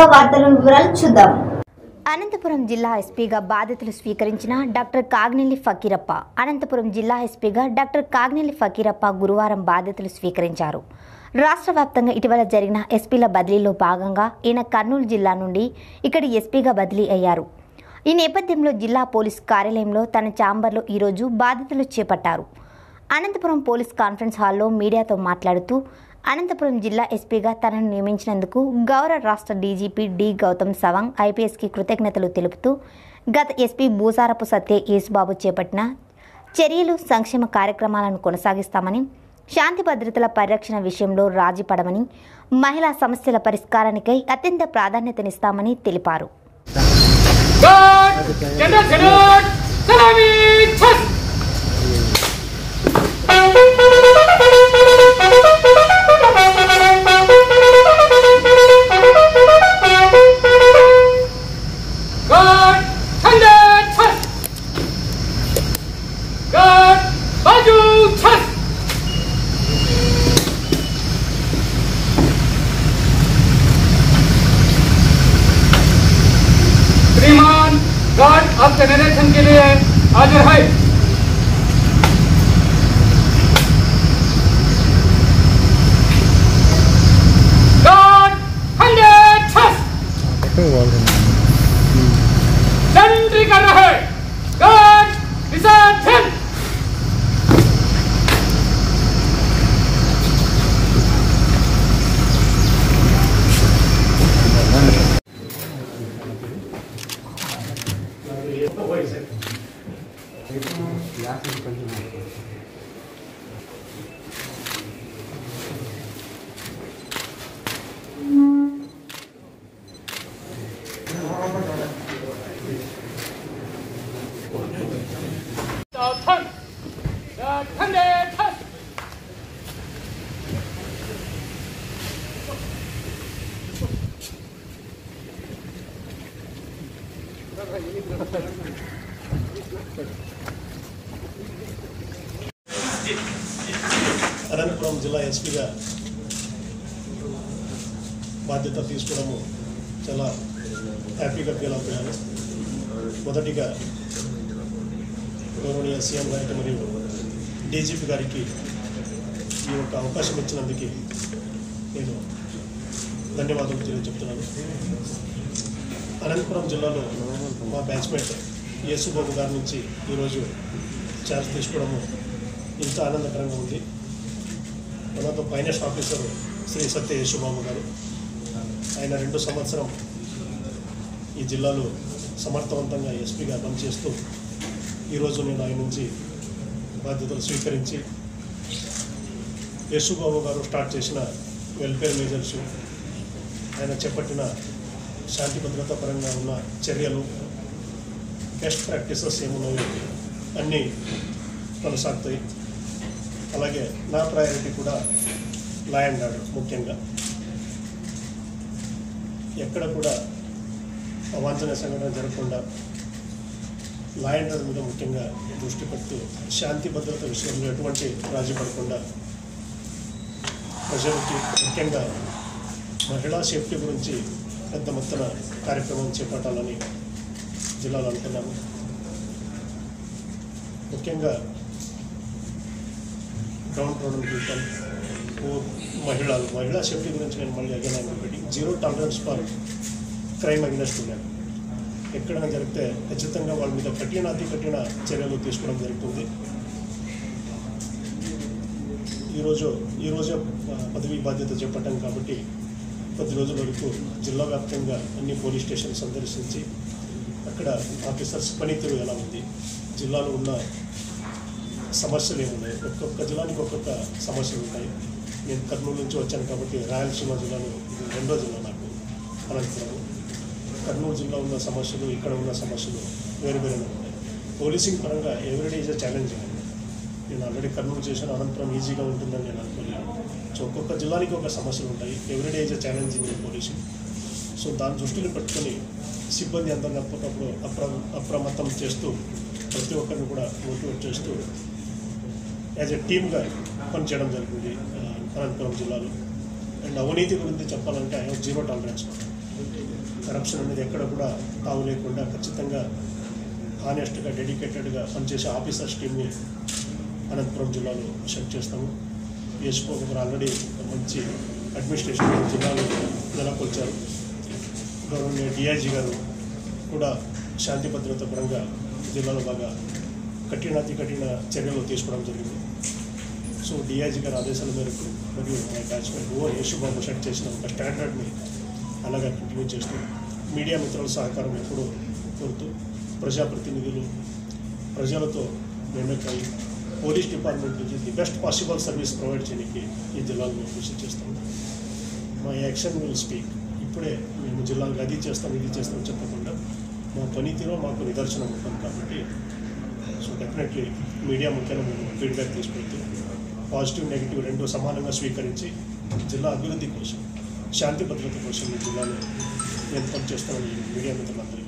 ముందుగా వార్తల వివరాలు చూద్దాం. అనంతపురం జిల్లా ఎస్పీగా బాధ్యతలు స్వీకరించిన డాక్టర్ కాగ్నెల్లి ఫకీరప్ప. అనంతపురం జిల్లా ఎస్పీగా డాక్టర్ కాగ్నెల్లి ఫకీరప్ప గురువారం బాధ్యతలు స్వీకరించారు. రాష్ట్ర వ్యాప్తంగా ఇటీవల జరిగిన ఎస్పీల బదిలీలో భాగంగా ఈయన కర్నూలు జిల్లా నుండి ఇక్కడి ఎస్పీగా బదిలీ అయ్యారు. ఈ నేపథ్యంలో జిల్లా పోలీస్ కార్యాలయంలో తన ఛాంబర్లో ఈరోజు బాధ్యతలు చేపట్టారు. అనంతపురం పోలీస్ కాన్ఫరెన్స్ హాల్లో మీడియాతో మాట్లాడుతూ అనంతపురం జిల్లా ఎస్పీగా తనను నియమించినందుకు గౌరవ రాష్ట్ర డీజీపీ డి గౌతమ్ సవాంగ్ ఐపీఎస్కి కృతజ్ఞతలు తెలుపుతూ గత ఎస్పీ భూసారపు సత్య యేసుబాబు చేపట్టిన చర్యలు సంక్షేమ కార్యక్రమాలను కొనసాగిస్తామని శాంతి భద్రతల పరిరక్షణ విషయంలో రాజీ పడమని మహిళా సమస్యల పరిష్కారానికై అత్యంత ప్రాధాన్యతనిస్తామని తెలిపారు. ऑफ़ जनरेशन के लिए हाजिर है। Gracias. అనంతపురం జిల్లా ఎస్పీగా బాధ్యత తీసుకోవడము చాలా హ్యాపీగా ఫీల్ అవుతున్నాను. మొదటిగా గౌరవనీయ సీఎం గారికి మరియు డీజీపీ గారికి ఈ యొక్క అవకాశం ఇచ్చినందుకు నేను ధన్యవాదాలు తెలియజెప్తున్నాను. అనంతపురం జిల్లాలో మా బ్యాచ్మేట్ యేసుబాబు గారి నుంచి ఈరోజు ఛార్జ్ తీసుకోవడము ఇంత ఆనందకరంగా ఉంది. మనతో ఫైనాన్స్ ఆఫీసర్ శ్రీ సత్య యేసుబాబు గారు. ఆయన రెండు సంవత్సరం ఈ జిల్లాలో సమర్థవంతంగా ఎస్పీగా పనిచేస్తూ ఈరోజు నేను ఆయన నుంచి బాధ్యతలు స్వీకరించి యేసుబాబు గారు స్టార్ట్ చేసిన వెల్ఫేర్ మేజర్స్ ఆయన చేపట్టిన శాంతి భద్రతా పరంగా ఉన్న చర్యలు బెస్ట్ ప్రాక్టీసెస్ ఏమున్నాయో అన్నీ కొనసాగుతాయి. అలాగే నా ప్రయారిటీ కూడా లా అండ్ ఆర్డర్ ముఖ్యంగా. ఎక్కడ కూడా అవాంఛనీయ సంఘటన జరగకుండా లా అండ్ ఆర్డర్ మీద ముఖ్యంగా దృష్టి పెడుతూ శాంతి భద్రత విషయంలో ఎటువంటి రాజీ పడకుండా ప్రజలకి ముఖ్యంగా మహిళా సేఫ్టీ గురించి పెద్ద మొత్తాన కార్యక్రమం చేపట్టాలని జిల్లాలో అనుకున్నాము ముఖ్యంగా డౌన్ టౌన్ పీపుల్ మహిళలు మహిళా సేఫ్టీ గురించి నేను మళ్ళీ again I'm zero tolerance for crime against women ఎక్కడైనా జరిగితే ఖచ్చితంగా వాళ్ళ మీద కఠిన అతి కఠిన చర్యలు తీసుకోవడం జరుగుతుంది. ఈరోజు ఈరోజే పదవి పదవీ బాధ్యత చేపట్టాం కాబట్టి కొద్ది రోజుల వరకు జిల్లా వ్యాప్తంగా అన్ని పోలీస్ స్టేషన్ సందర్శించి అక్కడ ఆఫీసర్స్ పనితీరు ఎలా ఉంది? జిల్లాలో ఉన్న సమస్యలు ఏమున్నాయి? ఒక్కొక్క జిల్లానికి ఒక్కొక్క సమస్యలు ఉంటాయి. నేను కర్నూలు నుంచి వచ్చాను కాబట్టి రాయలసీమ జిల్లాలో ఇది రెండో జిల్లా నాకు అనంతపురం కర్నూలు జిల్లా ఉన్న సమస్యలు ఇక్కడ ఉన్న సమస్యలు వేరు వేరుగా ఉన్నాయి. పోలీసింగ్ పరంగా ఎవ్రీడే ఈజ్ అ ఛాలెంజ్ నేను ఆల్రెడీ కర్నూలు చేశాను. అనంతపురం ఈజీగా ఉంటుందని నేను అనుకోలేదు. సో ఒక్కొక్క జిల్లానికి ఒక సమస్యలు ఉంటాయి. Everyday is a challenging in policing so దాని దృష్టిని పెట్టుకొని సిబ్బంది అందరిని అప్పటికప్పుడు అప్ర అప్రమత్తం చేస్తూ ప్రతి ఒక్కరిని కూడా మోటివేట్ చేస్తూ యాజ్ ఎ టీమ్గా పనిచేయడం జరిగింది అనంతపురం జిల్లాలో. అండ్ అవినీతి గురించి చెప్పాలంటే ఐ జీరో టాలరెన్స్. కరప్షన్ అనేది ఎక్కడ కూడా తావు లేకుండా ఖచ్చితంగా హానెస్ట్గా డెడికేటెడ్గా పనిచేసే ఆఫీసర్స్ టీమ్ని అనంతపురం జిల్లాలో సెట్ చేస్తాము. ఎస్పో గారు ఆల్రెడీ మంచి అడ్మినిస్ట్రేషన్ జిల్లాలో నెలకొల్చారు. గౌరవనీయ డిఐజీ గారు కూడా శాంతి భద్రత పరంగా జిల్లాలో బాగా కఠినాతి కఠిన చర్యలు తీసుకోవడం జరిగింది. సో డిఐజీ గారి ఆదేశాల మేరకు మరియు మా బ్యాచ్మెంట్ ఓ యేసుబాబు సెట్ చేసిన ఒక స్టాండర్డ్ని అలాగే కంటిన్యూ చేస్తూ మీడియా మిత్రుల సహకారం ఎప్పుడూ కోరుతూ ప్రజాప్రతినిధులు ప్రజలతో మేమకై పోలీస్ డిపార్ట్మెంట్ నుంచి the best possible service provide చేయడానికి ఈ జిల్లాలో కృషి చేస్తాము మై యాక్షన్ విల్ స్పీక్. ఇప్పుడే మేము జిల్లాలో అది చేస్తాం ఇది చేస్తాం చెప్పకుండా మా పనితీరు మాకు నిదర్శనం ఉంటుంది కాబట్టి సో డెఫినెట్లీ మీడియా ముఖ్యంగా మేము ఫీడ్బ్యాక్ తీసుకుంటూ పాజిటివ్ నెగిటివ్ రెండు సమానంగా స్వీకరించి జిల్లా అభివృద్ధి కోసం శాంతి భద్రత కోసం ఈ జిల్లాలో నేను పనిచేస్తామని మీడియా మిత్రులందరూ